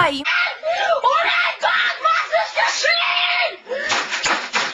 Bye.